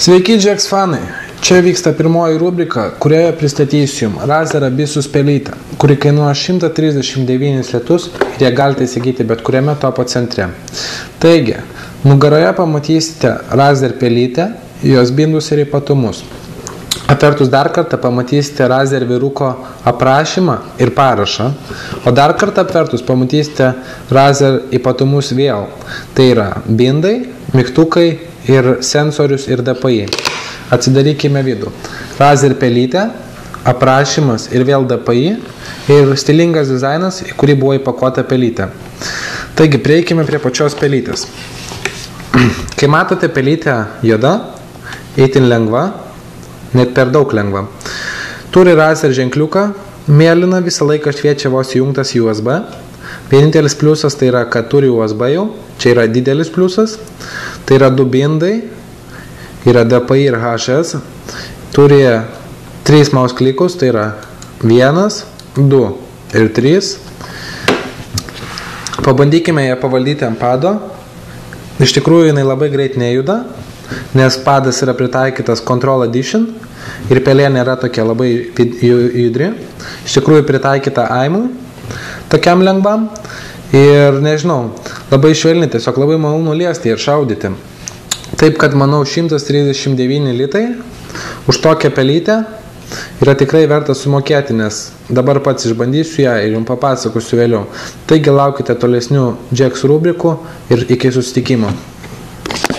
Sveiki, Jacks fanai! Čia vyksta pirmoji rubrika, kurioje pristatysiu jums Razer Abysus pelytę, kuri kainuoja 139 litus ir ją galite įsigyti bet kuriame topo centre. Taigi, nugaroje pamatysite Razer pelytę, jos bindus ir ypatumus. Atvertus dar kartą pamatysite Razer viruko aprašymą ir parašą, o dar kartą apvertus pamatysite Razer ypatumus vėl. Tai yra bindai, mygtukai ir sensorius ir DPI. Atsidarykime vidų. Razer pelytė, aprašymas ir vėl DPI ir stilingas dizainas, į kurį buvo įpakuota pelytė. Taigi, prieikime prie pačios pelytės. Kai matote pelytę juoda, itin lengva, net per daug lengva. Turi Razer ženkliuką, mėlyna visą laiką šviečia vos įjungtas USB. Vienintelis pliusas tai yra, kad turi USB jau, čia yra didelis pliusas. Tai yra du bindai, yra DPI ir HS. Turi trys mouse klikus, tai yra vienas, du ir trys. Pabandykime ją pavaldyti ant pado. Iš tikrųjų, jinai labai greit nejuda, nes padas yra pritaikytas Control Edition ir pelė nėra tokia labai judri. Iš tikrųjų pritaikyta aimui, tokiam lengvam. Ir nežinau, labai švelni, tiesiog labai malonu liesti ir šaudyti. Taip kad manau 139 litai už tokią pelytę yra tikrai verta sumokėti, nes dabar pats išbandysiu ją ir jums papasakosiu vėliau. Taigi laukite tolesnių Jacks rubrikų ir iki susitikimo.